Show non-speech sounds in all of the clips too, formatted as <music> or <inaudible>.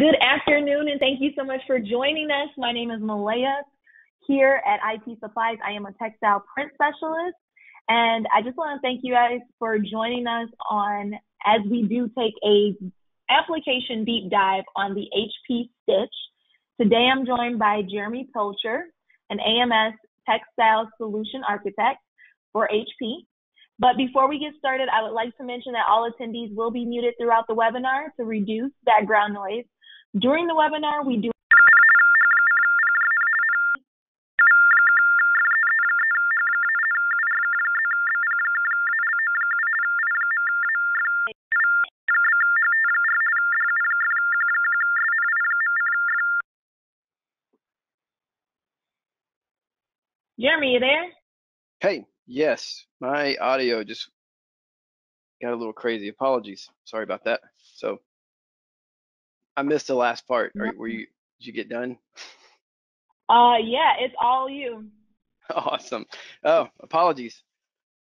Good afternoon, and thank you so much for joining us. My name is Malaya here at IT Supplies. I am a textile print specialist, and I just want to thank you guys for joining us on as we do take a application deep dive on the HP Stitch. Today I'm joined by Jeremy Pilcher, an AMS textile solution architect for HP. But before we get started, I would like to mention that all attendees will be muted throughout the webinar to reduce background noise. During the webinar, we do Jeremy, you there? Hey, yes, my audio just got a little crazy. Apologies. Sorry about that. So I missed the last part. Are, were you did you get done? Uh yeah, it's all you. <laughs> Awesome. Oh, apologies.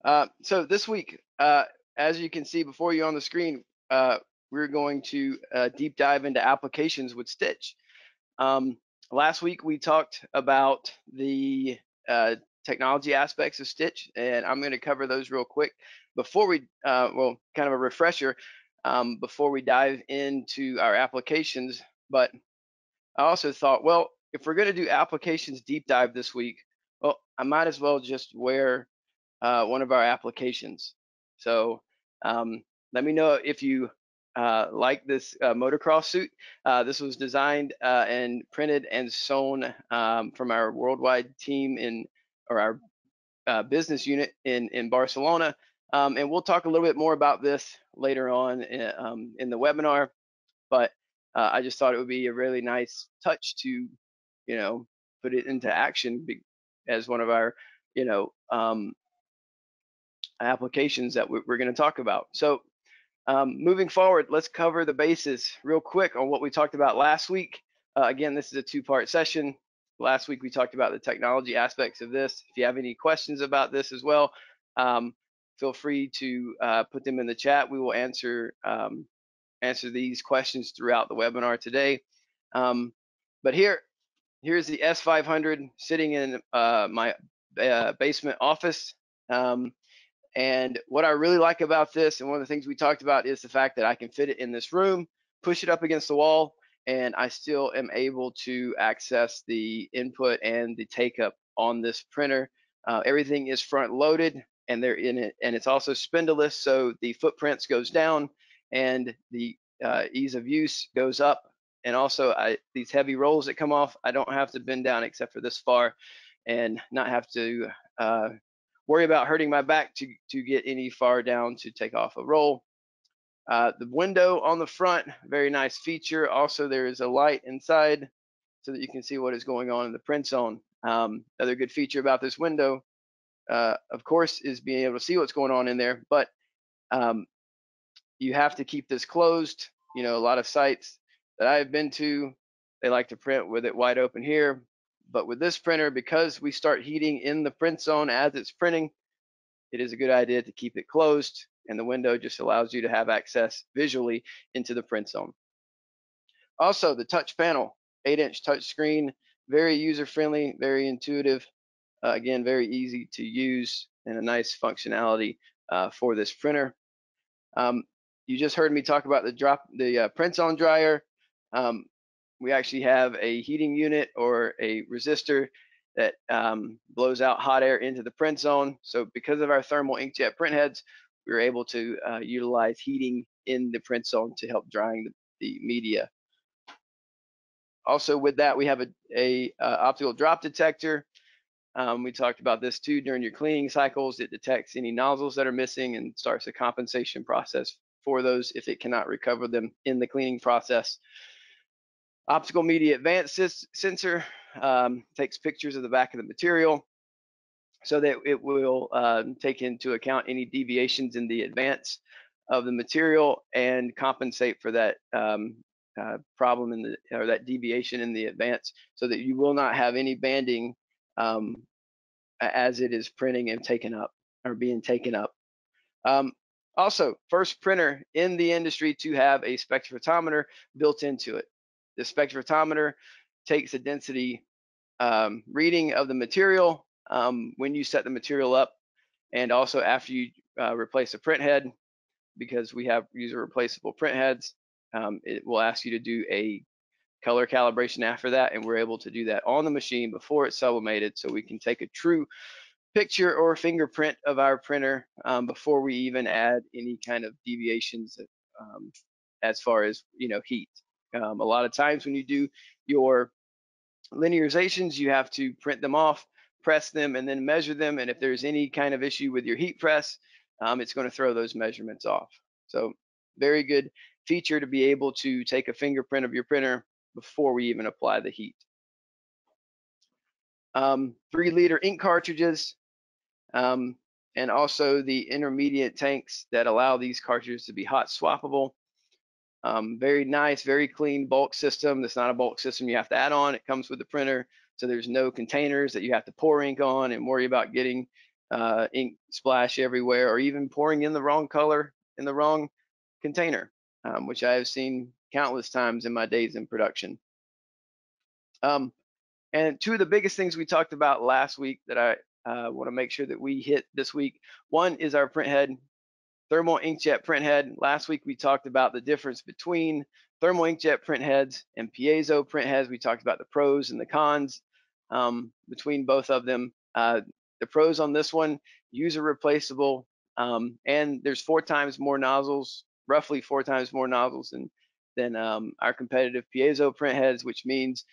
Uh, so this week, uh, as you can see before you on the screen, uh, we're going to uh, deep dive into applications with Stitch. Um, last week we talked about the uh, technology aspects of Stitch, and I'm going to cover those real quick before we, uh, well, kind of a refresher um, before we dive into our applications. But I also thought, well, if we're going to do applications deep dive this week, well, I might as well just wear uh, one of our applications. So um, let me know if you uh, like this uh, motocross suit. Uh, this was designed uh, and printed and sewn um, from our worldwide team in or our uh, business unit in in Barcelona. Um, and we'll talk a little bit more about this later on in, um, in the webinar. But uh, I just thought it would be a really nice touch to, you know, put it into action as one of our, you know, um, applications that we're going to talk about. So um, moving forward, let's cover the bases real quick on what we talked about last week. Uh, again, this is a two-part session. Last week we talked about the technology aspects of this. If you have any questions about this as well, um, feel free to uh, put them in the chat. We will answer um, answer these questions throughout the webinar today. Um, but here, here's the S500 sitting in uh, my uh, basement office. Um, and what I really like about this, and one of the things we talked about, is the fact that I can fit it in this room, push it up against the wall, and I still am able to access the input and the take up on this printer. Uh, everything is front loaded and they're in it, and it's also spindleless, so the footprints goes down and the uh, ease of use goes up. And also, I, these heavy rolls that come off, I don't have to bend down except for this far, and not have to uh, worry about hurting my back to to get any far down to take off a roll. Uh, the window on the front, very nice feature. Also, there is a light inside so that you can see what is going on in the print zone. Um, another good feature about this window uh, of course, is being able to see what's going on in there. But um, you have to keep this closed. You know, a lot of sites that I've been to, they like to print with it wide open here. But with this printer, because we start heating in the print zone as it's printing, it is a good idea to keep it closed. And the window just allows you to have access visually into the print zone. Also, the touch panel, 8-inch touch screen, very user-friendly, very intuitive. Uh, again, very easy to use and a nice functionality uh, for this printer. Um, you just heard me talk about the drop, the uh, print on dryer. Um, we actually have a heating unit or a resistor that um, blows out hot air into the print zone. So because of our thermal inkjet print heads, we were able to uh, utilize heating in the print zone to help drying the, the media. Also with that, we have a, a uh, optical drop detector um, we talked about this too during your cleaning cycles. It detects any nozzles that are missing and starts a compensation process for those if it cannot recover them in the cleaning process. Optical media advanced sensor um, takes pictures of the back of the material so that it will uh, take into account any deviations in the advance of the material and compensate for that um, uh, problem in the or that deviation in the advance so that you will not have any banding um, as it is printing and taken up or being taken up. Um, also, first printer in the industry to have a spectrophotometer built into it. the spectrophotometer takes a density um, reading of the material um, when you set the material up and also after you uh, replace a print head because we have user replaceable print heads um, it will ask you to do a color calibration after that and we're able to do that on the machine before it's sublimated so we can take a true picture or fingerprint of our printer um, before we even add any kind of deviations um, as far as you know heat. Um, a lot of times when you do your linearizations, you have to print them off, press them, and then measure them. And if there's any kind of issue with your heat press, um, it's going to throw those measurements off. So very good feature to be able to take a fingerprint of your printer before we even apply the heat. Um, three liter ink cartridges, um, and also the intermediate tanks that allow these cartridges to be hot swappable. Um, very nice, very clean bulk system. That's not a bulk system you have to add on. It comes with the printer, so there's no containers that you have to pour ink on and worry about getting uh, ink splash everywhere or even pouring in the wrong color in the wrong container, um, which I have seen countless times in my days in production. Um, and two of the biggest things we talked about last week that I uh, want to make sure that we hit this week. One is our print head, thermal inkjet print head. Last week we talked about the difference between thermal inkjet print heads and piezo print heads. We talked about the pros and the cons um, between both of them. Uh, the pros on this one, user replaceable, um, and there's four times more nozzles, roughly four times more nozzles than than um, our competitive piezo print heads, which means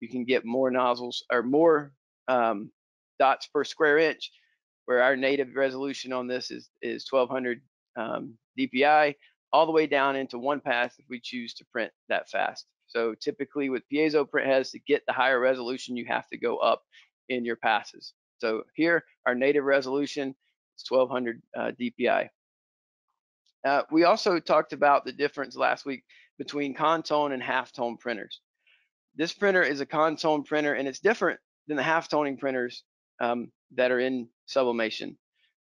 you can get more nozzles or more um, dots per square inch, where our native resolution on this is, is 1200 um, DPI, all the way down into one pass if we choose to print that fast. So typically with piezo print heads, to get the higher resolution, you have to go up in your passes. So here, our native resolution is 1200 uh, DPI. Uh, we also talked about the difference last week between Contone and halftone printers. This printer is a Contone printer and it's different than the half-toning printers um, that are in sublimation.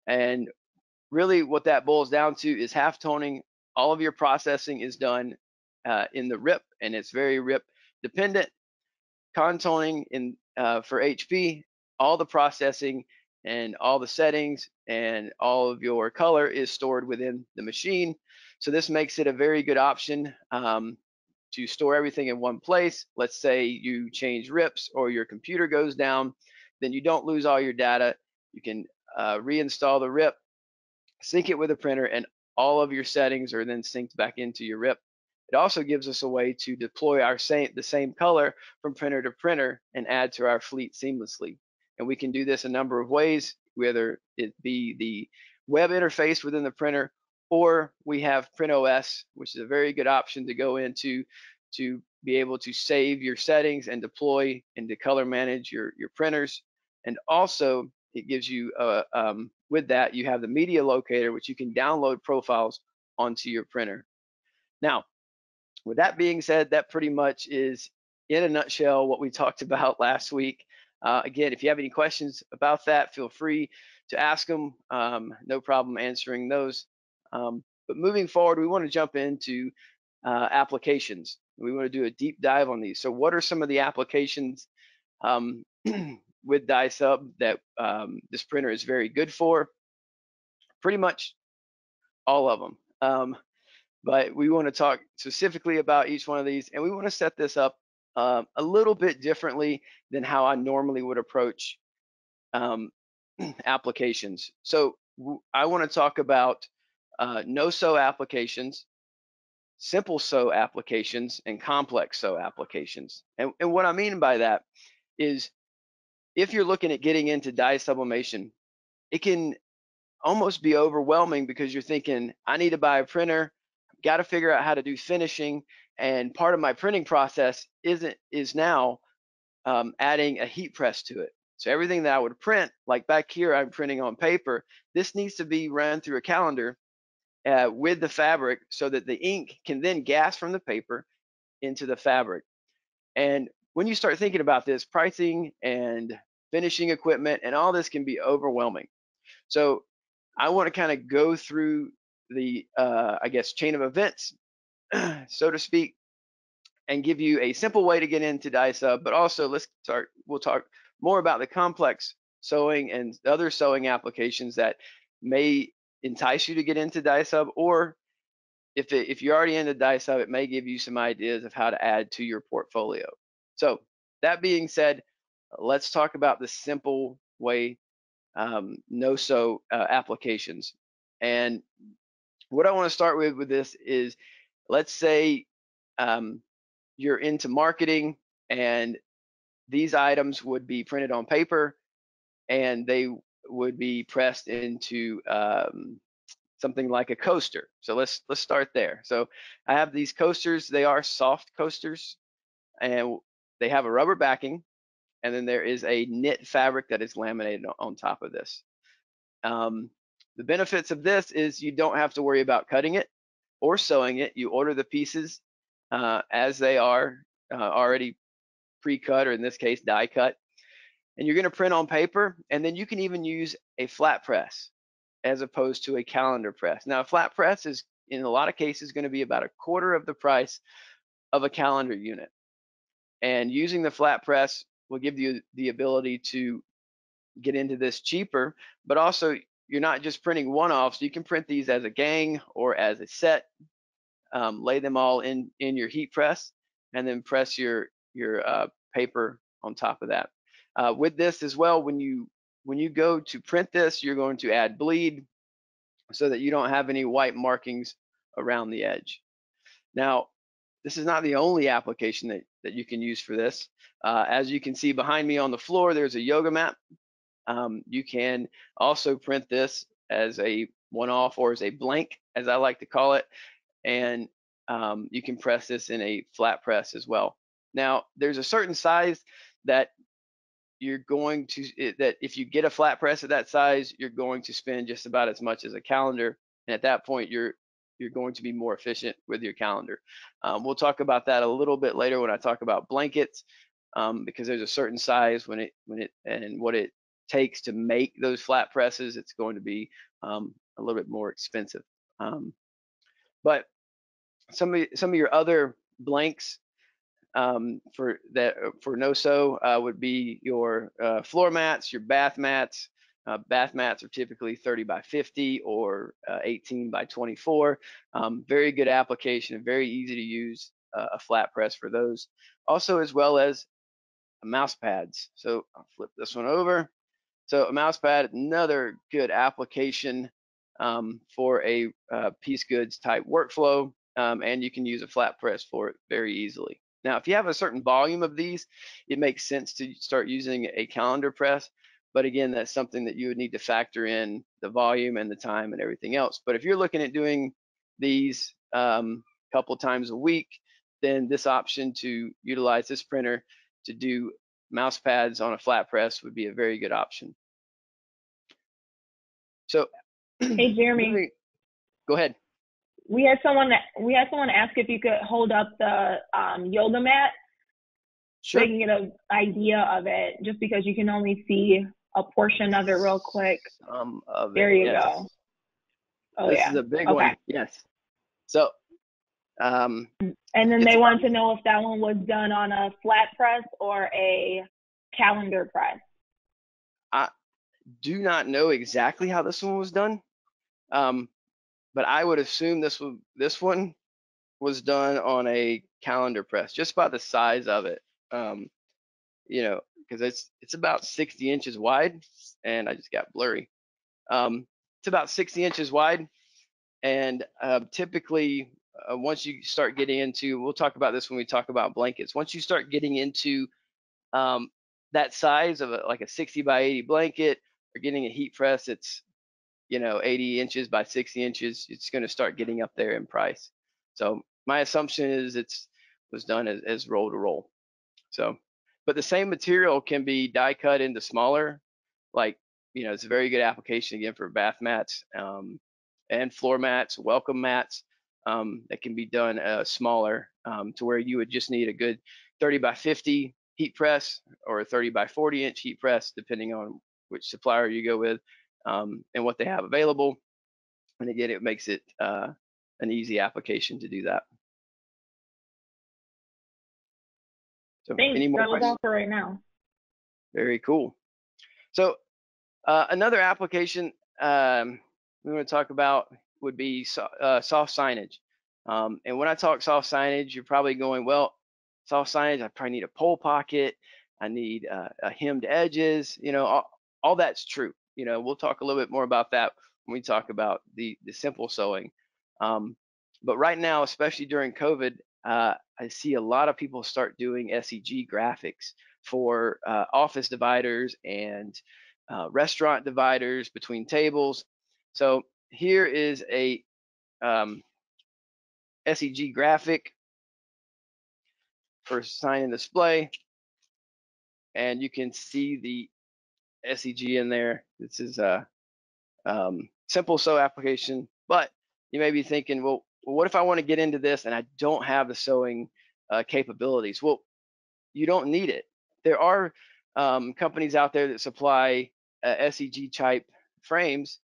And really what that boils down to is half toning. All of your processing is done uh, in the RIP and it's very RIP dependent. Contoning in uh, for HP, all the processing and all the settings and all of your color is stored within the machine. So this makes it a very good option um, to store everything in one place. Let's say you change RIPs or your computer goes down then you don't lose all your data. You can uh, reinstall the RIP, sync it with a printer, and all of your settings are then synced back into your RIP. It also gives us a way to deploy our same, the same color from printer to printer and add to our fleet seamlessly. And we can do this a number of ways, whether it be the web interface within the printer, or we have PrintOS, which is a very good option to go into to be able to save your settings and deploy and to color manage your, your printers. And also it gives you, uh, um, with that, you have the media locator, which you can download profiles onto your printer. Now, with that being said, that pretty much is in a nutshell what we talked <laughs> about last week. Uh, again, if you have any questions about that, feel free to ask them. Um, no problem answering those. Um, but moving forward, we want to jump into uh, applications. We want to do a deep dive on these. So what are some of the applications um, <clears throat> with DyeSub that um, this printer is very good for. Pretty much all of them. Um, but we want to talk specifically about each one of these, and we want to set this up uh, a little bit differently than how I normally would approach um, <clears throat> applications. So I want to talk about uh, no-sew applications, simple sew applications, and complex sew applications. And, and what I mean by that is if you're looking at getting into dye sublimation, it can almost be overwhelming because you're thinking, I need to buy a printer, got to figure out how to do finishing, and part of my printing process isn't is now um, adding a heat press to it. So everything that I would print, like back here, I'm printing on paper. This needs to be run through a calender uh, with the fabric so that the ink can then gas from the paper into the fabric. And when you start thinking about this, pricing and finishing equipment and all this can be overwhelming. So I want to kind of go through the, uh, I guess, chain of events, <clears throat> so to speak, and give you a simple way to get into dye-sub, but also let's start, we'll talk more about the complex sewing and other sewing applications that may entice you to get into dye-sub or if, it, if you're already into dye-sub, it may give you some ideas of how to add to your portfolio. So that being said, let's talk about the simple way um, no-sew uh, applications. And what I want to start with with this is, let's say um, you're into marketing and these items would be printed on paper and they would be pressed into um, something like a coaster. So let's let's start there. So I have these coasters. They are soft coasters, and they have a rubber backing, and then there is a knit fabric that is laminated on top of this. Um, the benefits of this is you don't have to worry about cutting it or sewing it. You order the pieces uh, as they are uh, already pre-cut, or in this case, die cut. And you're going to print on paper, and then you can even use a flat press as opposed to a calendar press. Now, a flat press is in a lot of cases going to be about a quarter of the price of a calendar unit. And using the flat press will give you the ability to get into this cheaper, but also you're not just printing one-offs. You can print these as a gang or as a set, um, lay them all in in your heat press, and then press your your uh, paper on top of that. Uh, with this as well, when you when you go to print this, you're going to add bleed so that you don't have any white markings around the edge. Now, this is not the only application that, that you can use for this. Uh, as you can see behind me on the floor, there's a yoga mat. Um, you can also print this as a one-off or as a blank, as I like to call it, and um, you can press this in a flat press as well. Now, there's a certain size that you're going to eh, that if you get a flat press at that size, you're going to spend just about as much as a calendar, and at that point, you're you're going to be more efficient with your calendar. Um, we'll talk about that a little bit later when I talk about blankets, um, because there's a certain size when it when it and what it takes to make those flat presses. It's going to be um, a little bit more expensive. Um, but some of some of your other blanks um, for that uh, for no-sew uh, would be your uh, floor mats, your bath mats. Uh, bath mats are typically 30 by 50 or uh, 18 by 24. Um, very good application, very easy to use uh, a flat press for those. Also, as well as mouse pads. So I'll flip this one over. So a mouse pad, another good application um, for a piece goods type workflow, um, and you can use a flat press for it very easily. Now, if you have a certain volume of these, it makes sense to start using a calendar press. But again, that's something that you would need to factor in the volume and the time and everything else. But if you're looking at doing these a um, couple times a week, then this option to utilize this printer to do mouse pads on a flat press would be a very good option. So, <clears throat> hey Jeremy, go ahead we had someone that we had someone ask if you could hold up the um, yoga mat. Sure. so you can get an idea of it just because you can only see a portion of it real quick. Um, of there it, you yes. go. Oh this yeah. is a big okay. one yes. So um, and then they wanted to know if that one was done on a flat press or a calendar press. I do not know exactly how this one was done. Um, but I would assume this one this one was done on a calendar press, just by the size of it. Um, you know, because it's it's about 60 inches wide, and I just got blurry. Um, it's about 60 inches wide, and uh, typically uh, once you start getting into, we'll talk about this when we talk about blankets. Once you start getting into um, that size of a, like a 60 by 80 blanket, or getting a heat press, it's you know 80 inches by 60 inches it's going to start getting up there in price. So my assumption is it's was done as, as roll to roll. So but the same material can be die cut into smaller like you know it's a very good application again for bath mats um, and floor mats welcome mats um, that can be done uh, smaller um, to where you would just need a good 30 by 50 heat press or a 30 by 40 inch heat press depending on which supplier you go with um, and what they have available. And again, it makes it uh, an easy application to do that. So Thanks. any more that was questions? all for right now. Very cool. So uh, another application um, we want to talk about would be so, uh, soft signage. Um, and when I talk soft signage, you're probably going, well, soft signage, I probably need a pole pocket. I need uh, a hemmed edges. You know, all, all that's true. You know, we'll talk a little bit more about that when we talk about the, the simple sewing. Um, but right now, especially during COVID, uh, I see a lot of people start doing SEG graphics for uh, office dividers and uh, restaurant dividers between tables. So here is a um, SEG graphic for sign and display. And you can see the SEG in there. This is a um, simple sew application, but you may be thinking, well, what if I want to get into this and I don't have the sewing uh, capabilities? Well, you don't need it. There are um, companies out there that supply uh, SEG type frames,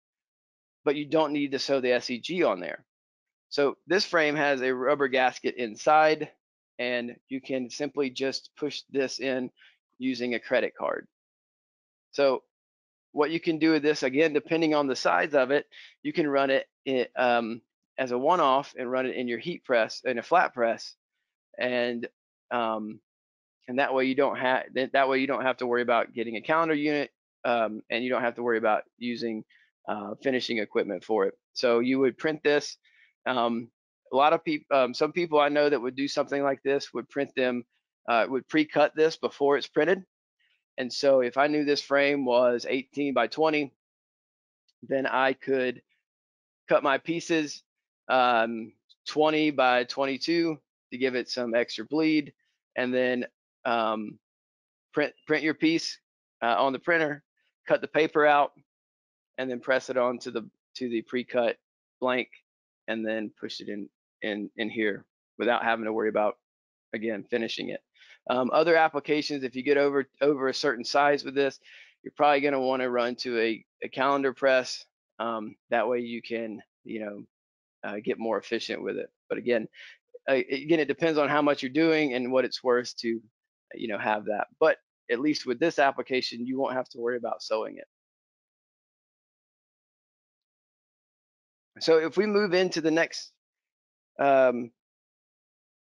but you don't need to sew the SEG on there. So this frame has a rubber gasket inside and you can simply just push this in using a credit card. So what you can do with this, again, depending on the size of it, you can run it in, um, as a one-off and run it in your heat press, in a flat press. And um, and that way you don't have that way you don't have to worry about getting a calendar unit um, and you don't have to worry about using uh, finishing equipment for it. So you would print this. Um, a lot of people, um, some people I know that would do something like this would print them, uh, would pre-cut this before it's printed. And so if I knew this frame was 18 by 20, then I could cut my pieces um, 20 by 22 to give it some extra bleed, and then um, print print your piece uh, on the printer, cut the paper out, and then press it onto the to the pre-cut blank, and then push it in in in here without having to worry about again finishing it. Um, other applications, if you get over over a certain size with this, you're probably going to want to run to a, a calendar press. Um, that way you can you know uh, get more efficient with it. But again, uh, again, it depends on how much you're doing and what it's worth to you know have that. But at least with this application, you won't have to worry about sewing it. So if we move into the next um,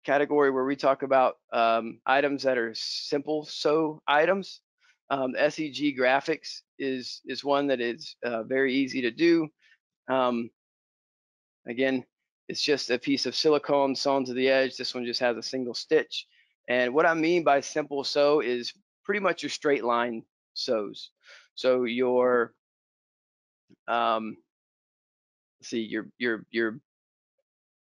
category where we talk about um, items that are simple sew items, um, SEG graphics is is one that is uh, very easy to do. Um, again, it's just a piece of silicone sewn to the edge. This one just has a single stitch. And what I mean by simple sew is pretty much your straight line sews. So your um, see your your your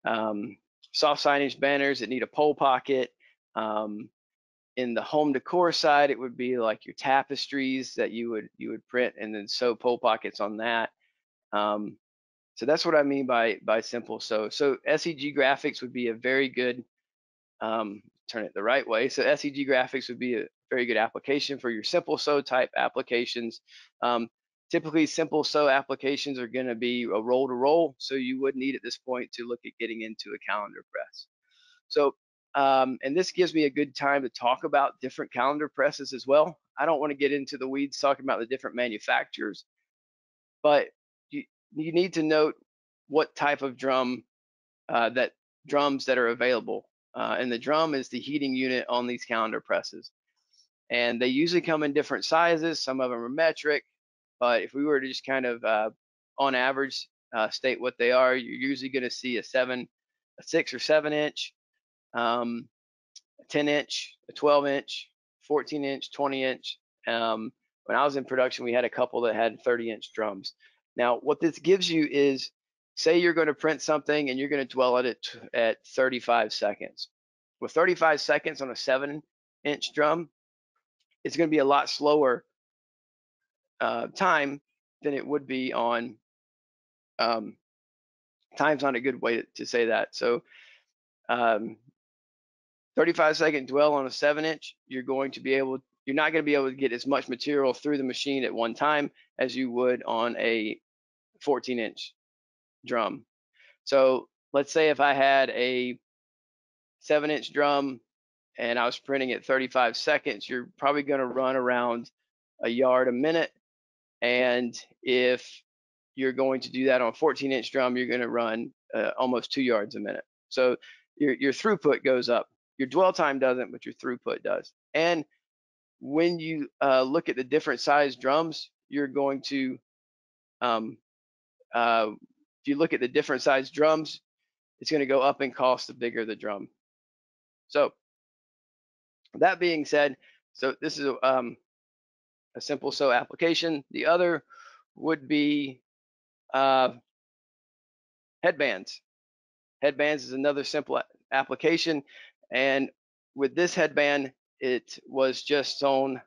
um, soft signage banners that need a pole pocket. Um, in the home decor side, it would be like your tapestries that you would you would print and then sew pole pockets on that. Um, so that's what I mean by by simple sew. So SEG graphics would be a very good um, turn it the right way. So SEG graphics would be a very good application for your simple sew type applications. Um, typically simple sew applications are going to be a roll to roll so you would need at this point to look at getting into a calendar press. So um, and this gives me a good time to talk about different calendar presses as well. I don't want to get into the weeds talking about the different manufacturers but you, you need to note what type of drum uh, that drums that are available uh, and the drum is the heating unit on these calendar presses. And they usually come in different sizes. Some of them are metric but if we were to just kind of, uh, on average, uh, state what they are, you're usually going to see a seven, a six or seven inch, um, a 10 inch, a 12 inch, 14 inch, 20 inch. Um, when I was in production, we had a couple that had 30 inch drums. Now, what this gives you is, say you're going to print something and you're going to dwell at it at 35 seconds. With 35 seconds on a seven inch drum, it's going to be a lot slower uh, time than it would be on um, time's not a good way to, say that. So um, 35 second dwell on a seven inch, you're going to be able, you're not going to be able to get as much material through the machine at one time as you would on a 14 inch drum. So let's say if I had a seven inch drum and I was printing at 35 seconds, you're probably going to run around a yard a minute. And if you're going to do that on a 14 inch drum, you're going to run uh, almost two yards a minute. So your, your throughput goes up. Your dwell time doesn't, but your throughput does. And when you uh, look at the different size drums, you're going to, um, uh, if you look at the different size drums, it's going to go up in cost the bigger the drum. So that being said, so this is um, a simple sew application. The other would be uh, headbands. Headbands is another simple application. And with this headband, it was just sewn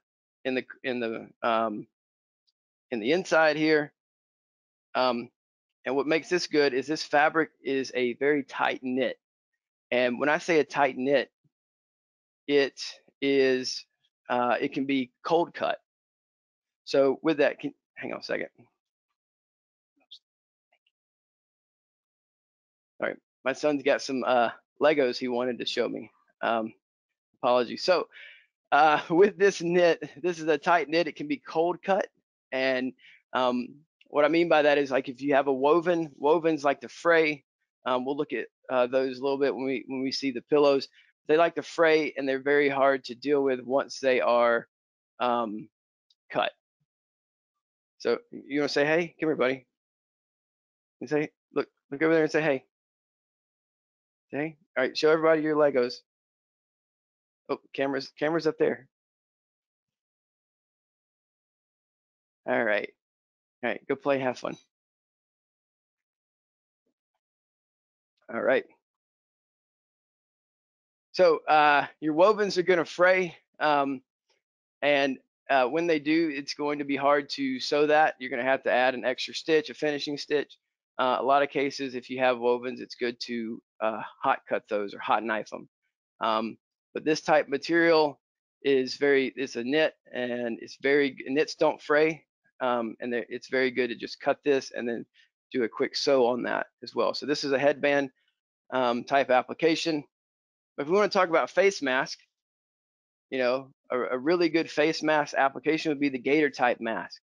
in the in the um, in the inside here. Um, and what makes this good is this fabric is a very tight knit. And when I say a tight knit, it is uh, it can be cold cut. So with that, can, hang on a second. All right, my son's got some uh, Legos he wanted to show me. Um, apologies. So uh, <laughs> with this knit, this is a tight knit. It can be cold cut, and um, what I mean by that is like if you have a woven, wovens like to fray. Um, we'll look at uh, those a little bit when we when we see the pillows. They like to fray, and they're very hard to deal with once they are um, cut. So you want to say, hey, come here, buddy. And say, look, look over there and say, hey. Say, all right, show everybody your Legos. Oh, cameras, cameras up there. All right. All right, go play, have fun. All right. So uh, your wovens are going to fray, um, and uh, when they do, it's going to be hard to sew that. You're going to have to add an extra stitch, a finishing stitch. Uh, a lot of cases, if you have wovens, it's good to uh, hot cut those or hot knife them. Um, but this type material is very, it's a knit and it's very, knits don't fray. Um, and it's very good to just cut this and then do a quick sew on that as well. So this is a headband um, type application. If we want to talk about face mask, you know, a, a, really good face mask application would be the gaiter type mask.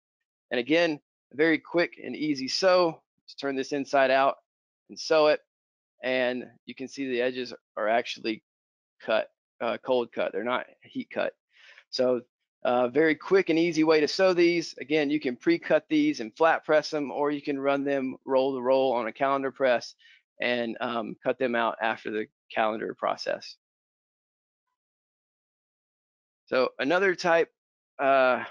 And again, very quick and easy sew. Just turn this inside out and sew it. And you can see the edges are actually cut uh, cold cut. They're not heat cut. So uh, very quick and easy way to sew these. Again, you can pre-cut these and flat press them, or you can run them roll to roll on a calendar press and um, cut them out after the calendar process. So another type uh,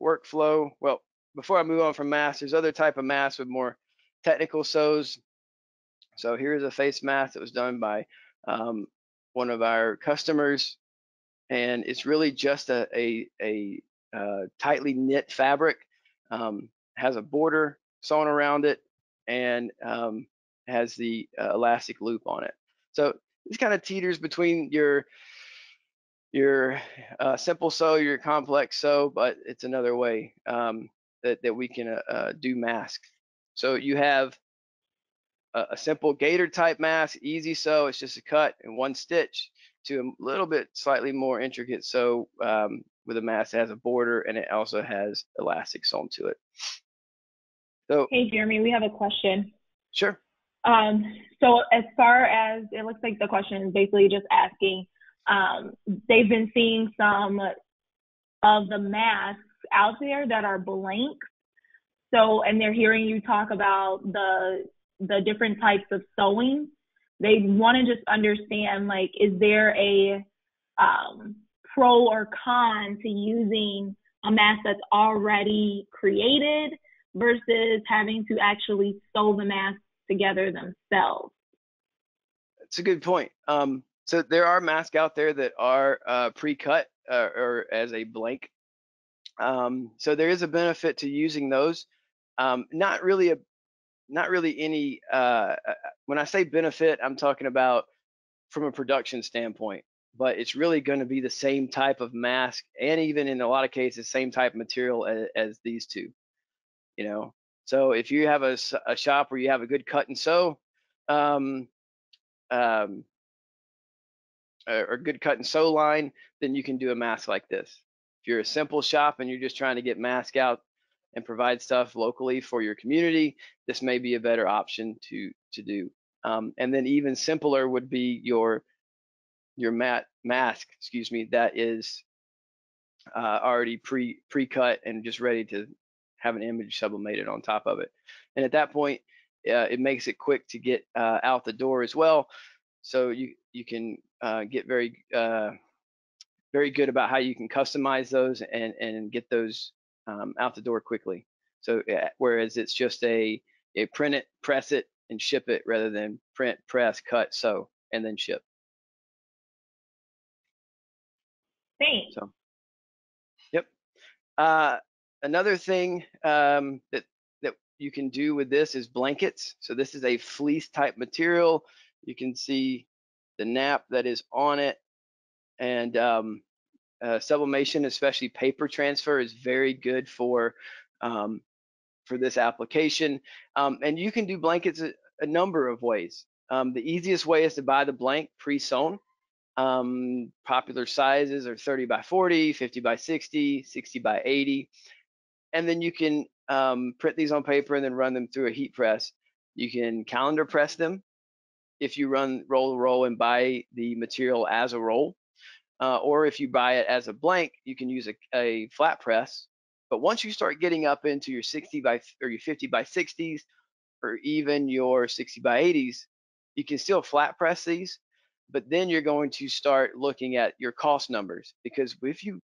workflow, well, before I move on from masks, there's other type of masks with more technical sews. So here's a face mask that was done by um, one of our customers, and it's really just a, a, a, uh, tightly knit fabric, um, has a border sewn around it, and um, has the uh, elastic loop on it. So this kind of teeters between your your uh, simple sew, your complex sew, but it's another way um, that, that we can uh, uh do masks. So you have a, a simple gaiter type mask, easy sew, it's just a cut and one stitch to a little bit slightly more intricate sew um, with a mask that has a border and it also has elastic sewn to it. So, hey Jeremy, we have a question. Sure. Um, so as far as it looks like the question is basically just asking, um, they've been seeing some of the masks out there that are blank. So, and they're hearing you talk about the the different types of sewing. They want to just understand like, is there a um, pro or con to using a mask that's already created versus having to actually sew the mask together themselves? That's a good point. Um, so there are masks out there that are uh, pre-cut uh, or as a blank. Um, so there is a benefit to using those. Um, not really a not really any uh, uh, when i say benefit i'm talking about from a production standpoint but it's really going to be the same type of mask and even in a lot of cases same type of material as, as these two you know so if you have a, a, shop where you have a good cut and sew um, um, or good cut and sew line, then you can do a mask like this. If you're a simple shop and you're just trying to get mask out and provide stuff locally for your community, this may be a better option to to do. Um, and then even simpler would be your your mat mask, excuse me, that is uh, already pre pre-cut and just ready to have an image sublimated on top of it. And at that point, uh, it makes it quick to get uh, out the door as well. So you you can uh, get very uh, very good about how you can customize those and and get those um, out the door quickly. So whereas it's just a a print it, press it, and ship it rather than print, press, cut, sew, and then ship. Thanks. So, yep. Uh, another thing um, that that you can do with this is blankets. So this is a fleece type material. You can see the nap that is on it, and um, uh, sublimation, especially paper transfer, is very good for um, for this application. Um, and you can do blankets a, a number of ways. Um, the easiest way is to buy the blank pre-sewn. Um, popular sizes are 30 by 40, 50 by 60, 60 by 80. And then you can um, print these on paper and then run them through a heat press. You can calendar press them if you run roll roll and buy the material as a roll. Uh, or if you buy it as a blank, you can use a, a flat press. But once you start getting up into your 60 by or your 50 by 60s, or even your 60 by 80s, you can still flat press these, but then you're going to start looking at your cost numbers because if you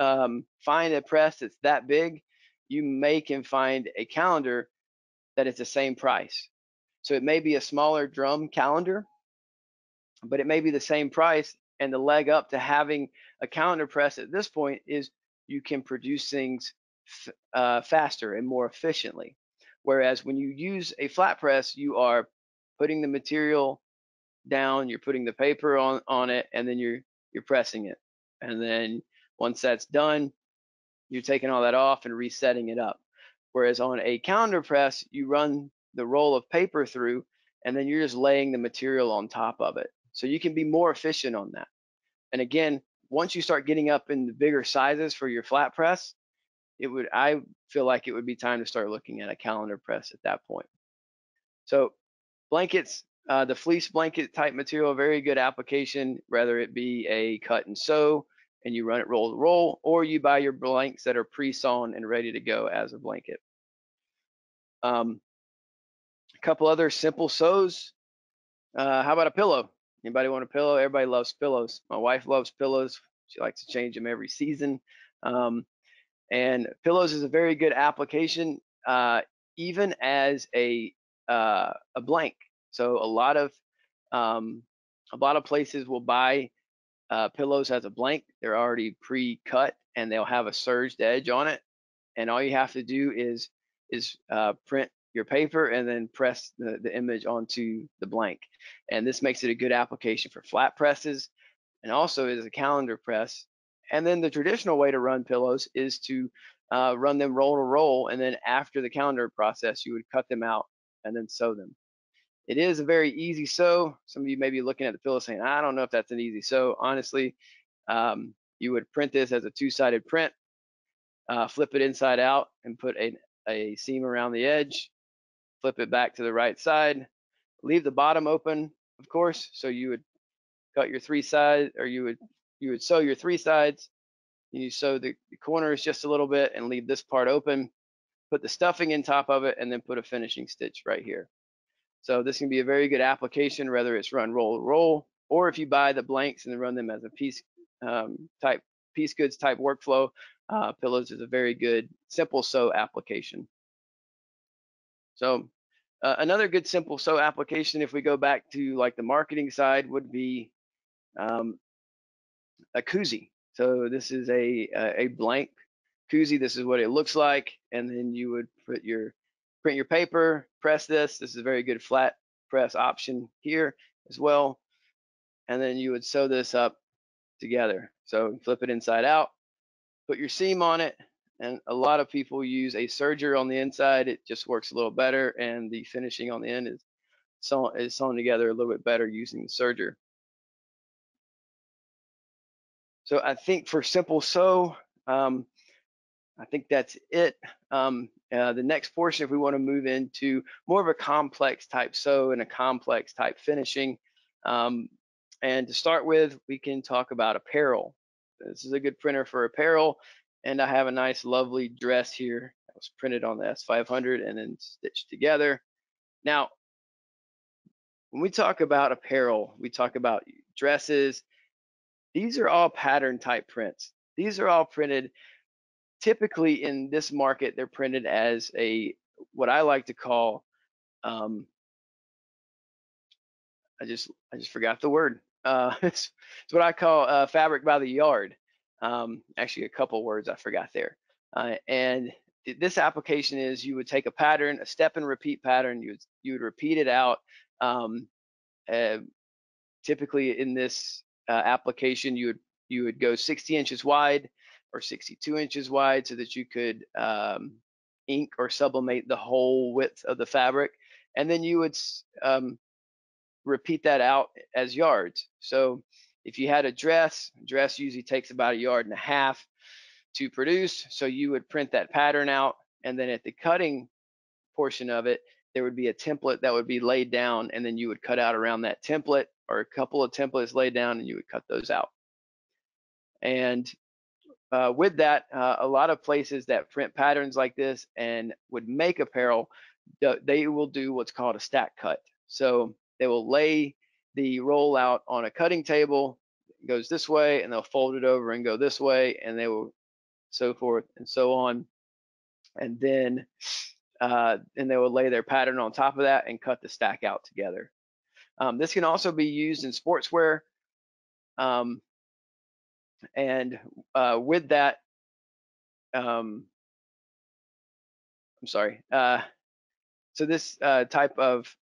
um, find a press that's that big, you may can find a calendar that is the same price. So it may be a smaller drum calendar, but it may be the same price. And the leg up to having a calendar press at this point is you can produce things uh, faster and more efficiently. Whereas when you use a flat press, you are putting the material down, you're putting the paper on, on it, and then you're you're pressing it. And then once that's done, you're taking all that off and resetting it up. Whereas on a calendar press, you run the roll of paper through, and then you're just laying the material on top of it. So you can be more efficient on that. And again, once you start getting up in the bigger sizes for your flat press, it would I feel like it would be time to start looking at a calendar press at that point. So blankets, uh, the fleece blanket type material, very good application, whether it be a cut and sew and you run it roll to roll, or you buy your blanks that are pre-sewn and ready to go as a blanket. Um, a couple other simple sews. Uh, how about a pillow? Anybody want a pillow? Everybody loves pillows. My wife loves pillows. She likes to change them every season. Um, and Pillows is a very good application, uh, even as a uh, a blank. So a lot of um, a lot of places will buy uh, pillows as a blank. They're already pre-cut and they'll have a serged edge on it. And all you have to do is is uh, print your paper and then press the, the image onto the blank. And this makes it a good application for flat presses and also is a calendar press and then the traditional way to run pillows is to uh, run them roll to roll, and then after the calendar process, you would cut them out and then sew them. It is a very easy sew. Some of you may be looking at the pillow saying, I don't know if that's an easy sew. Honestly, um, you would print this as a two-sided print, uh, flip it inside out, and put a, a seam around the edge, flip it back to the right side, leave the bottom open, of course, so you would cut your three sides, or you would you would sew your three sides. You sew the, corners just a little bit and leave this part open. Put the stuffing in top of it and then put a finishing stitch right here. So this can be a very good application, whether it's run roll roll, or if you buy the blanks and then run them as a piece um, type piece goods type workflow, uh, Pillows is a very good simple sew application. So uh, another good simple sew application, if we go back to like the marketing side, would be um, a koozie. So this is a, a blank koozie. This is what it looks like. And then you would put your print your paper, press this. This is a very good flat press option here as well. And then you would sew this up together. So flip it inside out, put your seam on it. And a lot of people use a serger on the inside. It just works a little better. And the finishing on the end is sewn, is sewn together a little bit better using the serger. So I think for simple sew, um, I think that's it. Um, uh, the next portion, if we want to move into more of a complex type sew and a complex type finishing, um, and to start with, we can talk about apparel. This is a good printer for apparel, and I have a nice, lovely dress here that was printed on the S500 and then stitched together. Now, when we talk about apparel, we talk about dresses. These are all pattern type prints. These are all printed typically in this market, they're printed as a what I like to call um, I just I just forgot the word. Uh, <laughs> it's, it's what I call uh, fabric by the yard. Um, actually, a couple words I forgot there. Uh, and this application is you would take a pattern, a step and repeat pattern. You would you would repeat it out. Um, uh, typically, in this uh, application, you would you would go 60 inches wide or 62 inches wide so that you could um, ink or sublimate the whole width of the fabric. And then you would um, repeat that out as yards. So if you had a dress, dress usually takes about a yard and a half to produce. So you would print that pattern out. And then at the cutting portion of it, there would be a template that would be laid down and then you would cut out around that template or a couple of templates laid down and you would cut those out. And uh, with that, uh, a lot of places that print patterns like this and would make apparel, they will do what's called a stack cut. So they will lay the roll out on a cutting table, goes this way, and they'll fold it over and go this way, and they will so forth and so on. And then uh, and they will lay their pattern on top of that and cut the stack out together. Um, this can also be used in sportswear. Um, and uh, with that, um, I'm sorry. Uh, so this uh, type of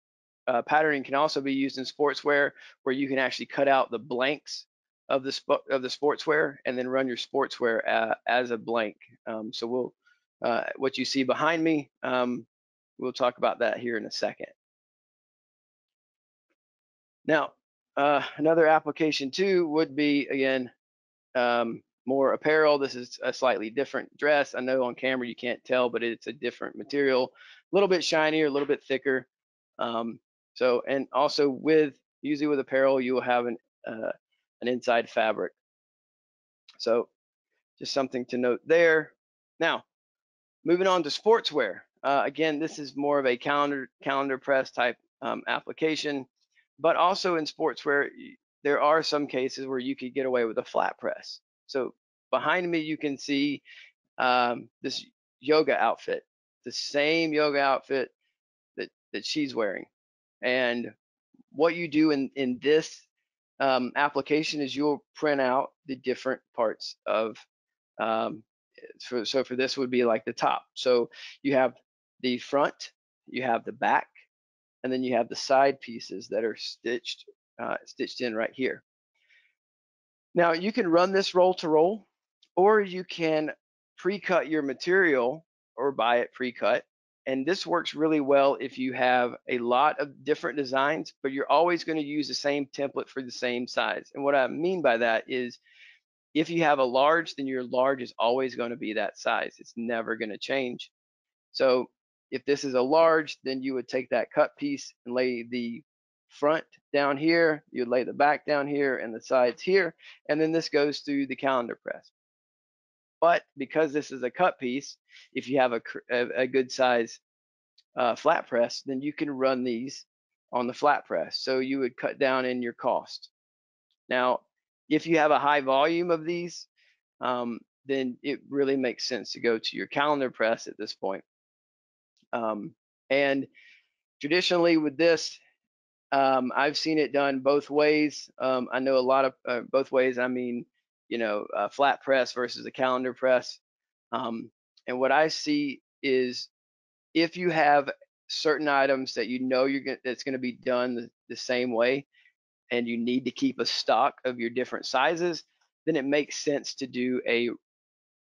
uh, patterning can also be used in sportswear, where you can actually cut out the blanks of the of the sportswear and then run your sportswear uh, as a blank. Um, so we'll uh, what you see behind me, um, we'll talk about that here in a second. Now, uh, another application too would be again um, more apparel. This is a slightly different dress. I know on camera you can't tell, but it's a different material, a little bit shinier, a little bit thicker. Um, so, and also with usually with apparel, you will have an uh, an inside fabric. So, just something to note there. Now, moving on to sportswear. Uh, again, this is more of a calender calender press type um, application, but also in sportswear, there are some cases where you could get away with a flat press. So behind me, you can see um, this yoga outfit, the same yoga outfit that, that she's wearing. And what you do in, in this um, application is you'll print out the different parts of, um, for, so for this would be like the top. So you have the front, you have the back, and then you have the side pieces that are stitched uh, stitched in right here. Now you can run this roll to roll, or you can pre-cut your material or buy it pre-cut. And this works really well if you have a lot of different designs, but you're always going to use the same template for the same size. And what I mean by that is if you have a large, then your large is always going to be that size. It's never going to change. So if this is a large, then you would take that cut piece and lay the front down here, you lay the back down here and the sides here, and then this goes through the calender press. But because this is a cut piece, if you have a, a, a good size uh, flat press, then you can run these on the flat press. So you would cut down in your cost. Now, if you have a high volume of these, um, then it really makes sense to go to your calender press at this point. Um, and traditionally with this, um, I've seen it done both ways. Um, I know a lot of uh, both ways. I mean, you know, a flat press versus a calender press. Um, and what I see is if you have certain items that you know you're going that's going to be done the, the same way, and you need to keep a stock of your different sizes, then it makes sense to do a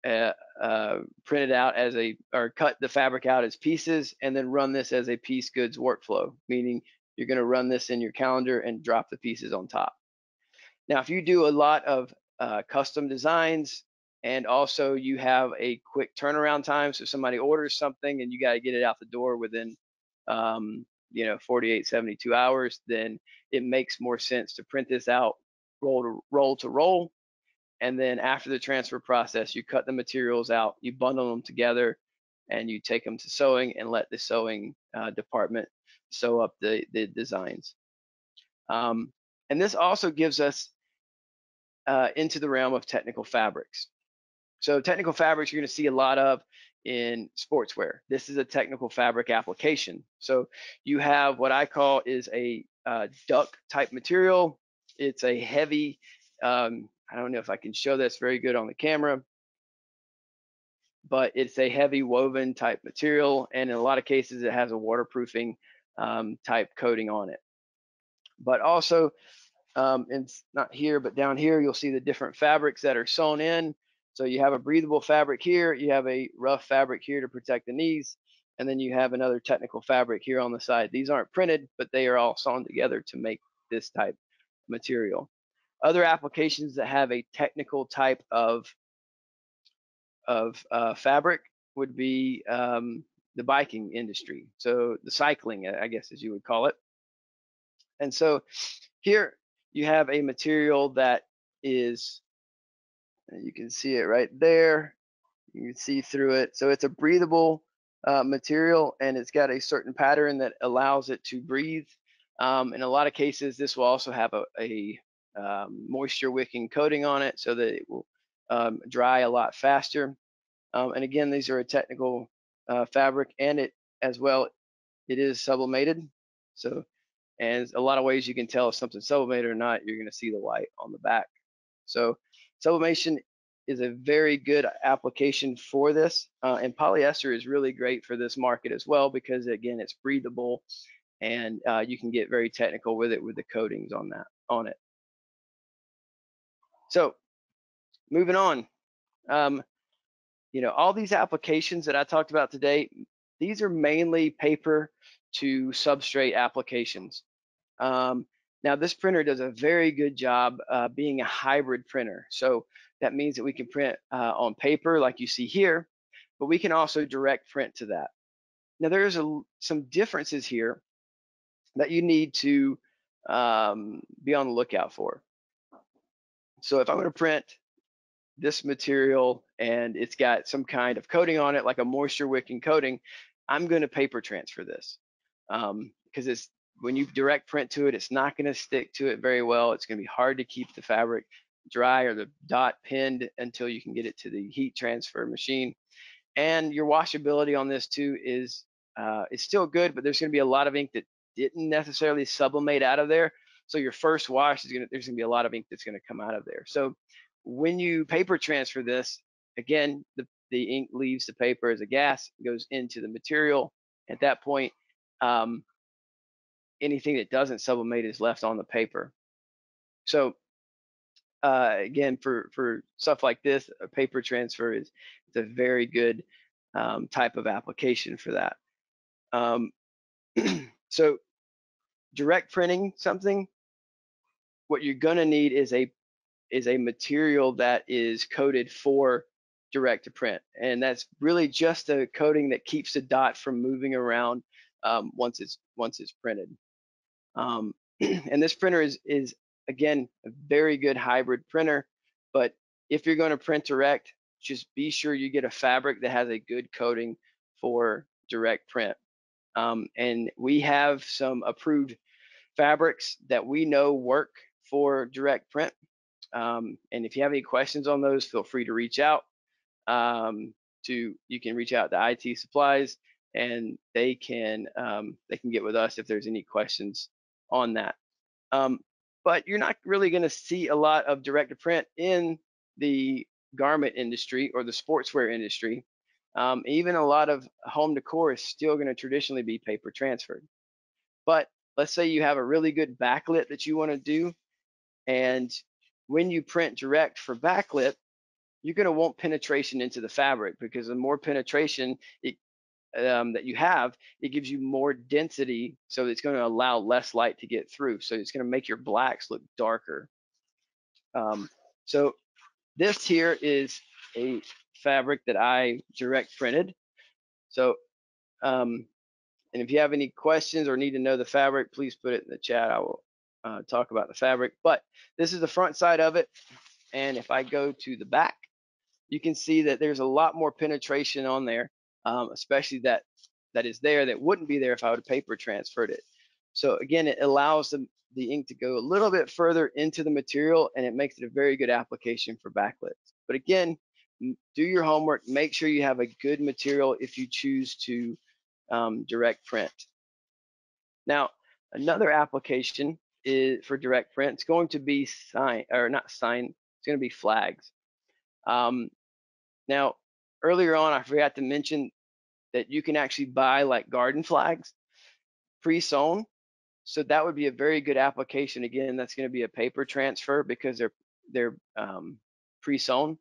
uh, uh, print it out as a or cut the fabric out as pieces and then run this as a piece goods workflow meaning you're going to run this in your calender and drop the pieces on top. Now, if you do a lot of uh, custom designs, and also you have a quick turnaround time. So if somebody orders something and you got to get it out the door within, um, you know, 48, 72 hours, then it makes more sense to print this out roll to roll to roll. And then after the transfer process, you cut the materials out, you bundle them together, and you take them to sewing and let the sewing uh, department sew up the, the designs. Um, and this also gives us uh, into the realm of technical fabrics. So technical fabrics you're going to see a lot of in sportswear. This is a technical fabric application. So you have what I call is a uh, duck type material. It's a heavy, um, I don't know if I can show this very good on the camera, but it's a heavy woven type material. And in a lot of cases, it has a waterproofing um, type coating on it. But also, um, it's not here, but down here, you'll see the different fabrics that are sewn in. So you have a breathable fabric here, you have a rough fabric here to protect the knees, and then you have another technical fabric here on the side. These aren't printed, but they are all sewn together to make this type material. Other applications that have a technical type of of uh, fabric would be um, the biking industry. So the cycling, I guess, as you would call it. And so here you have a material that is, you can see it right there. You can see through it. So it's a breathable uh, material and it's got a certain pattern that allows it to breathe um, in a lot of cases, this will also have a, a um, moisture wicking coating on it so that it will um, dry a lot faster. Um, and again, these are a technical uh, fabric and it as well, it is sublimated. So, and a lot of ways you can tell if something's sublimated or not, you're gonna see the white on the back. So sublimation is a very good application for this. Uh, and polyester is really great for this market as well because again, it's breathable and uh, you can get very technical with it with the coatings on that on it. So moving on, um, you know, all these applications that I talked about today, these are mainly paper to substrate applications. Um, now this printer does a very good job uh, being a hybrid printer. So that means that we can print uh, on paper like you see here, but we can also direct print to that. Now there's a, some differences here that you need to um, be on the lookout for. So if I'm to print this material and it's got some kind of coating on it, like a moisture wicking coating, I'm going to paper transfer this because um, it's when you direct print to it, it's not going to stick to it very well. It's going to be hard to keep the fabric dry or the dot pinned until you can get it to the heat transfer machine. And your washability on this too is uh, is still good, but there's going to be a lot of ink that didn't necessarily sublimate out of there. So your first wash is gonna there's gonna be a lot of ink that's gonna come out of there. So when you paper transfer this, again, the, the ink leaves the paper as a gas, goes into the material. At that point, um, anything that doesn't sublimate is left on the paper. So uh, again, for for stuff like this, a paper transfer is it's a very good um, type of application for that. Um, <clears throat> So direct printing something, what you're gonna need is a is a material that is coated for direct to print. And that's really just a coating that keeps the dot from moving around um, once it's once it's printed. Um, <clears throat> and this printer is is again a very good hybrid printer, but if you're going to print direct, just be sure you get a fabric that has a good coating for direct print. Um, and we have some approved fabrics that we know work for direct print. Um, and if you have any questions on those, feel free to reach out. Um, to you can reach out to IT Supplies, and they can um, they can get with us if there's any questions on that. Um, but you're not really going to see a lot of direct to print in the garment industry or the sportswear industry um, even a lot of home decor is still going to traditionally be paper transferred. But let's say you have a really good backlit that you want to do, and when you print direct for backlit, you're going to want penetration into the fabric because the more penetration it, um, that you have, it gives you more density, so it's going to allow less light to get through. So it's going to make your blacks look darker. Um, so this here is a fabric that I direct printed. So, um, and if you have any questions or need to know the fabric, please put it in the chat. I will uh, talk about the fabric. But this is the front side of it. And if I go to the back, you can see that there's a lot more penetration on there, um, especially that that is there that wouldn't be there if I would have paper transferred it. So again, it allows the, the ink to go a little bit further into the material and it makes it a very good application for backlits. But again, do your homework, make sure you have a good material if you choose to um, direct print. Now, another application is for direct print. It's going to be sign or not sign. It's going to be flags. Um, now, earlier on, I forgot to mention that you can actually buy like garden flags pre-sewn. So that would be a very good application. Again, that's going to be a paper transfer because they're they're um, pre-sewn.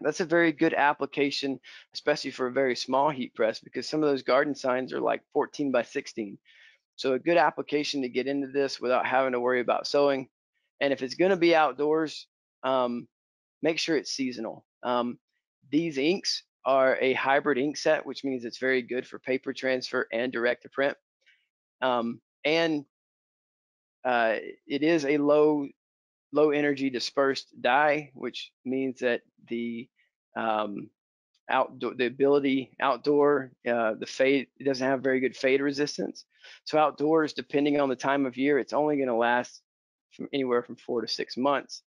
That's a very good application, especially for a very small heat press, because some of those garden signs are like 14 by 16. So a good application to get into this without having to worry about sewing. And if it's going to be outdoors, um, make sure it's seasonal. Um, these inks are a hybrid ink set, which means it's very good for paper transfer and direct to print. Um, and uh, it is a low low energy dispersed dye, which means that the um, outdoor the ability outdoor uh, the fade it doesn't have very good fade resistance. So outdoors, depending on the time of year, it's only going to last from anywhere from four to six months.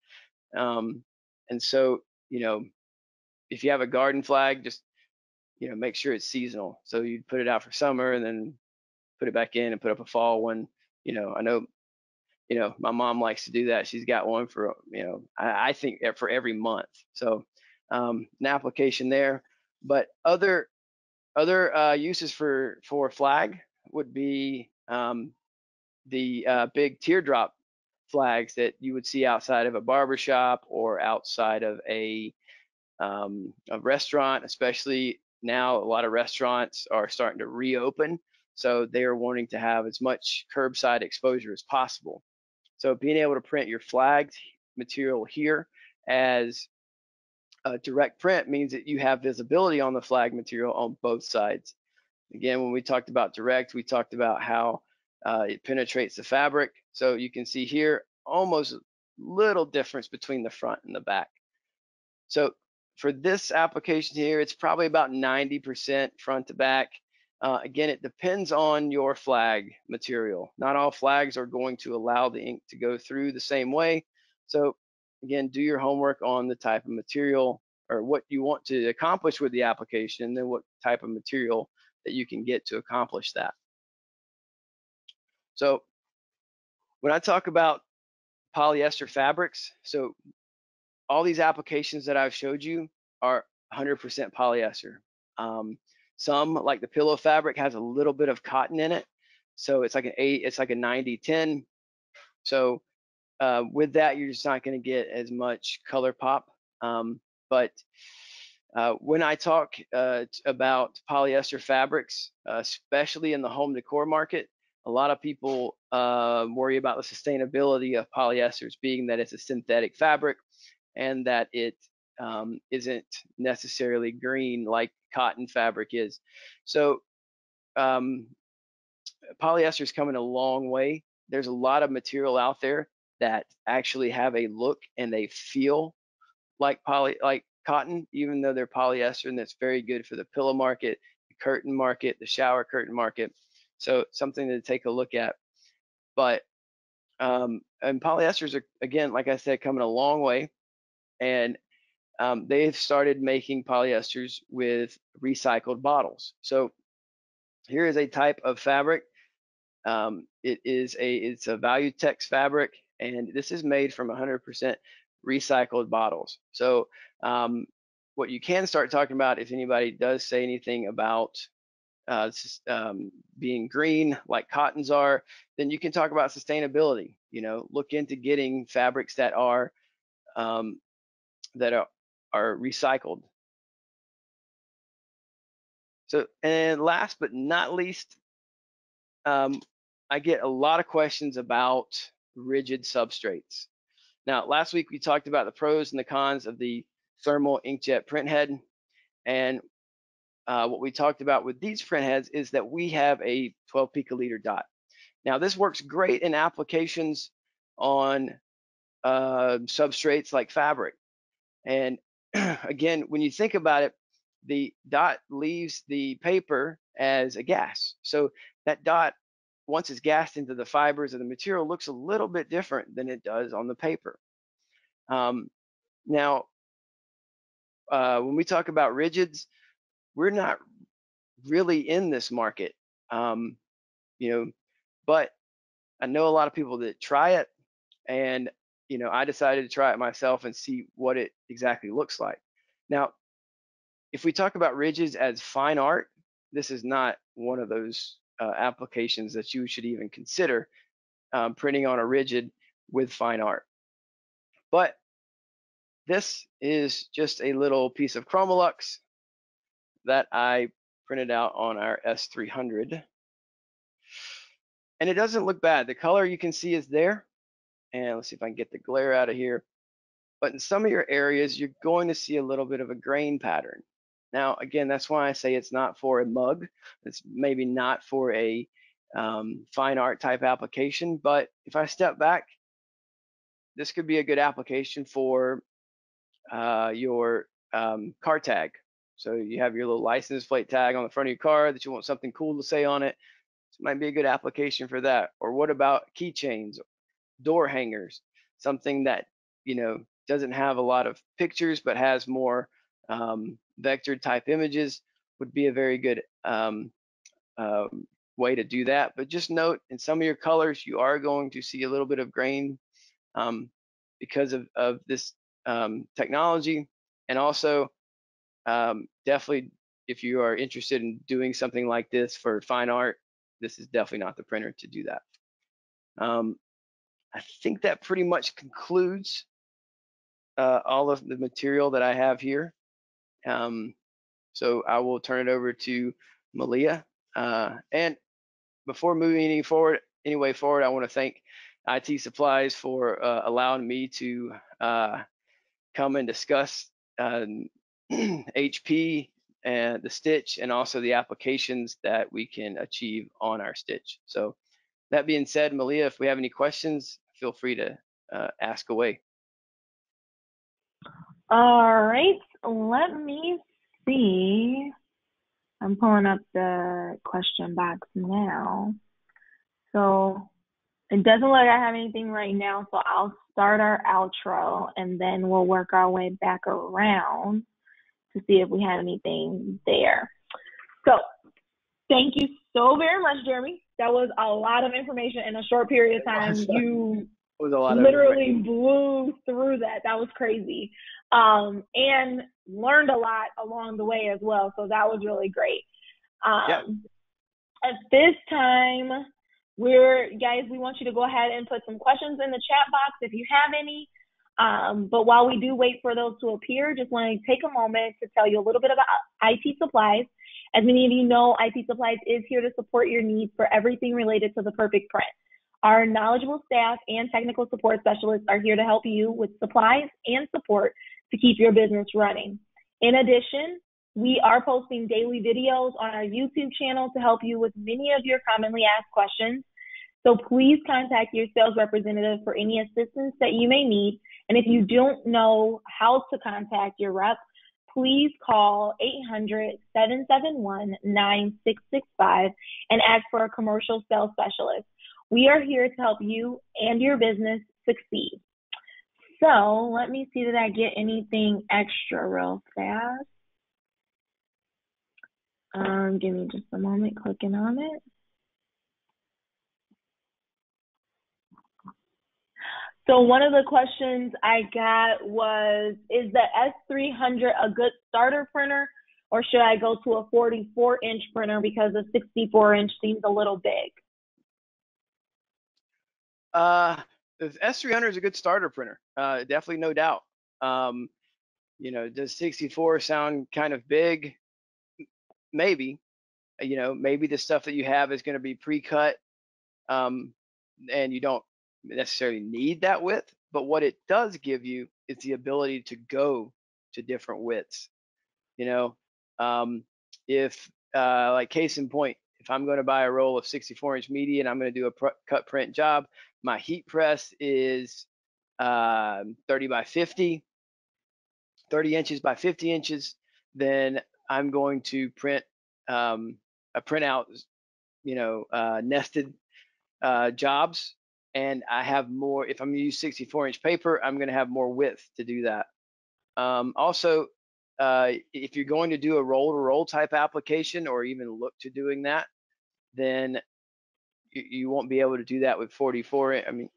Um, and so you know if you have a garden flag, just you know make sure it's seasonal. So you'd put it out for summer and then put it back in and put up a fall one. You know, I know, you know, my mom likes to do that. She's got one for you know, I, I think for every month. So um, an application there. But other other uh, uses for for flag would be um, the uh, big teardrop flags that you would see outside of a barber shop or outside of a um, a restaurant, especially now a lot of restaurants are starting to reopen. So they are wanting to have as much curbside exposure as possible. So being able to print your flagged material here as a direct print means that you have visibility on the flag material on both sides. Again, when we talked about direct, we talked about how uh, it penetrates the fabric. So you can see here almost little difference between the front and the back. So for this application here, it's probably about 90% front to back. Uh, again, it depends on your flag material. Not all flags are going to allow the ink to go through the same way. So again, do your homework on the type of material or what you want to accomplish with the application and then what type of material that you can get to accomplish that. So when I talk about polyester fabrics, so all these applications that I've showed you are 100% polyester. Um, some, like the pillow fabric, has a little bit of cotton in it, so it's like an eight, it's like a 90-10. So uh, with that, you're just not going to get as much color pop. Um, but uh, when I talk uh, about polyester fabrics, uh, especially in the home decor market, a lot of people uh, worry about the sustainability of polyesters, being that it's a synthetic fabric and that it um, not necessarily green like cotton fabric is. So um, polyester is coming a long way. There's a lot of material out there that actually have a look and they feel like poly like cotton, even though they're polyester, and that's very good for the pillow market, the curtain market, the shower curtain market. So something to take a look at. But um, and polyesters are again, like I said, coming a long way and um, they've started making polyesters with recycled bottles. So here is a type of fabric. Um, it is a it's a Valutex fabric, and this is made from 100% recycled bottles. So um, what you can start talking about if anybody does say anything about uh, um, being green like cottons are, then you can talk about sustainability. You know, look into getting fabrics that are um, that are, are recycled. So, and last but not least, um, I get a lot of questions about rigid substrates. Now, last week we talked about the pros and the cons of the thermal inkjet print head. And uh, what we talked about with these print heads is that we have a 12 picoliter dot. Now, this works great in applications on uh, substrates like fabric. And <clears throat> again, when you think about it, the dot leaves the paper as a gas. So that dot, once it's gassed into the fibers of the material, looks a little bit different than it does on the paper. Um, now, uh, when we talk about rigids, we're not really in this market, um, you know, but I know a lot of people that try it, and you know, I decided to try it myself and see what it exactly looks like. Now, if we talk about rigids as fine art, this is not one of those uh, applications that you should even consider um, printing on a rigid with fine art. But this is just a little piece of ChromaLuxe that I printed out on our S300. And it doesn't look bad. The color you can see is there. And let's see if I can get the glare out of here. But in some of your areas, you're going to see a little bit of a grain pattern. Now, again, that's why I say it's not for a mug. It's maybe not for a um, fine art type application. But if I step back, this could be a good application for uh, your um, car tag. So you have your little license plate tag on the front of your car that you want something cool to say on it. This might be a good application for that. Or what about keychains, door hangers, something that you know doesn't have a lot of pictures but has more um, vector type images would be a very good um, um, way to do that. But just note in some of your colors, you are going to see a little bit of grain um, because of, of this um, technology. And also, um, definitely, if you are interested in doing something like this for fine art, this is definitely not the printer to do that. Um, I think that pretty much concludes uh, all of the material that I have here. Um, so I will turn it over to Malia. Uh, and before moving any forward, any way forward, I want to thank IT Supplies for uh, allowing me to uh, come and discuss <clears throat> HP and the stitch and also the applications that we can achieve on our stitch. So that being said, Malia, if we have any questions, feel free to uh, ask away. All right, let me see. I'm pulling up the question box now. So it doesn't look like I have anything right now, so I'll start our outro and then we'll work our way back around to see if we have anything there. So thank you so very much, Jeremy. That was a lot of information in a short period of time. You literally blew through that. That was crazy. Um, and learned a lot along the way as well. So that was really great. Um, yeah. At this time, we're guys, we want you to go ahead and put some questions in the chat box if you have any. Um, but while we do wait for those to appear, just want to take a moment to tell you a little bit about IT supplies. As many of you know, IT supplies is here to support your needs for everything related to the perfect print. Our knowledgeable staff and technical support specialists are here to help you with supplies and support to keep your business running. In addition, we are posting daily videos on our YouTube channel to help you with many of your commonly asked questions. So please contact your sales representative for any assistance that you may need. And if you don't know how to contact your rep, please call 800 771 9665 and ask for a commercial sales specialist. We are here to help you and your business succeed. So let me see that I get anything extra real fast. Um, give me just a moment clicking on it. So one of the questions I got was, is the S300 a good starter printer or should I go to a 44 inch printer because the 64 inch seems a little big? Uh, the S300 is a good starter printer. Uh, definitely, no doubt. Um, you know, does 64 sound kind of big? Maybe. You know, maybe the stuff that you have is going to be pre-cut, um, and you don't necessarily need that width. but what it does give you is the ability to go to different widths. You know, um, if uh, like case in point, if I'm going to buy a roll of 64 inch media and I'm going to do a pr- cut print job, my heat press is uh, 30 by 50, 30 inches by 50 inches. Then I'm going to print um, a printout, you know, uh, nested uh, jobs. And I have more, if I'm to use 64 inch paper, I'm going to have more width to do that. Um, also, uh, if you're going to do a roll to roll type application or even look to doing that, then you, you won't be able to do that with 44. I mean,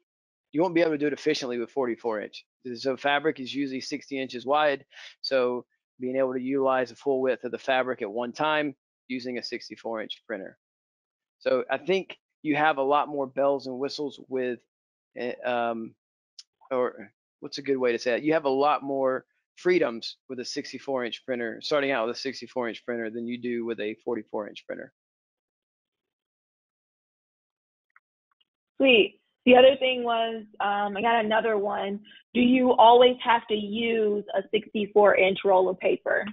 you won't be able to do it efficiently with 44 inch. So fabric is usually 60 inches wide. So being able to utilize the full width of the fabric at one time using a 64 inch printer. So I think you have a lot more bells and whistles with, eh, um, or what's a good way to say that? You have a lot more freedoms with a 64 inch printer, starting out with a 64 inch printer than you do with a 44 inch printer. Sweet. The other thing was, um, I got another one. Do you always have to use a 64 inch roll of paper?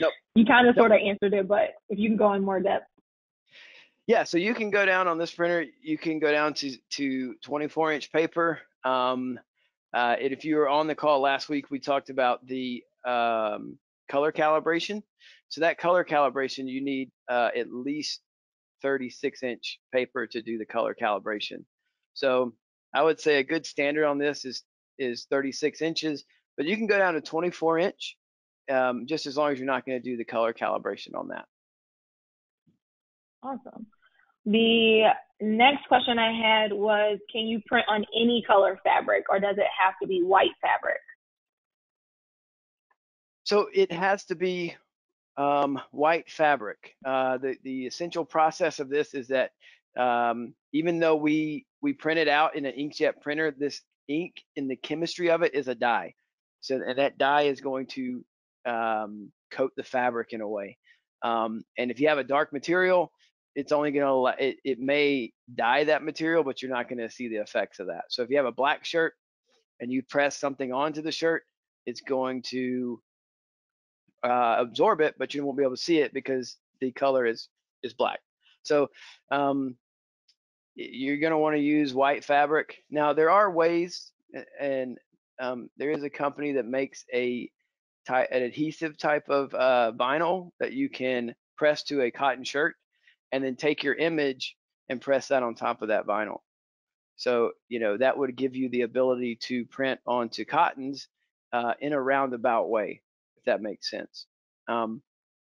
Nope. You kind of nope. sort of answered it, but if you can go in more depth. Yeah, so you can go down on this printer. You can go down to to 24 inch paper. Um, uh, if you were on the call last week, we talked about the um, color calibration. So that color calibration, you need uh, at least 36 inch paper to do the color calibration. So I would say a good standard on this is is 36 inches, but you can go down to 24 inch, um, just as long as you're not going to do the color calibration on that. Awesome. The next question I had was, can you print on any color fabric or does it have to be white fabric? So it has to be um, white fabric. Uh, the, the essential process of this is that um, even though we, we print it out in an inkjet printer, this ink in the chemistry of it is a dye. So and that dye is going to um, coat the fabric in a way. Um, and if you have a dark material, it's only going to it, it may dye that material, but you're not going to see the effects of that. So if you have a black shirt and you press something onto the shirt, it's going to uh, absorb it, but you won't be able to see it because the color is is black. So um, you're going to want to use white fabric. Now there are ways, and um, there is a company that makes a ty- an adhesive type of uh, vinyl that you can press to a cotton shirt and then take your image and press that on top of that vinyl. So, you know, that would give you the ability to print onto cottons uh, in a roundabout way, if that makes sense. Um,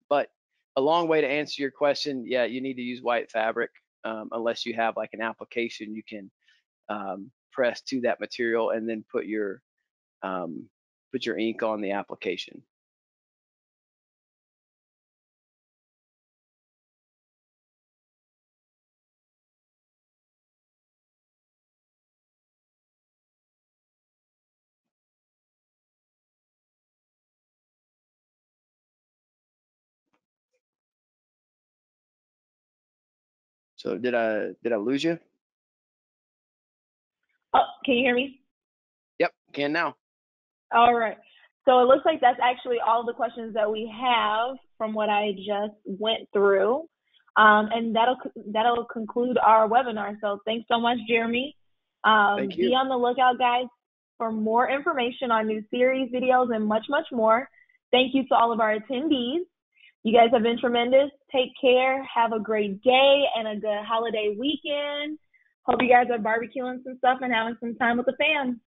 but a long way to answer your question, yeah, you need to use white fabric um, unless you have like an application you can um, press to that material and then put your um, put your ink on the application. So did I did I lose you? Oh, can you hear me? Yep, can now. All right. So it looks like that's actually all the questions that we have from what I just went through. Um, and that'll that'll conclude our webinar. So thanks so much, Jeremy. Um, Thank you. Be on the lookout, guys, for more information on new series, videos, and much, much more. Thank you to all of our attendees. You guys have been tremendous. Take care. Have a great day and a good holiday weekend. Hope you guys are barbecuing some stuff and having some time with the fam.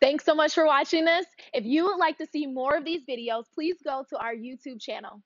Thanks so much for watching this. If you would like to see more of these videos, please go to our YouTube channel.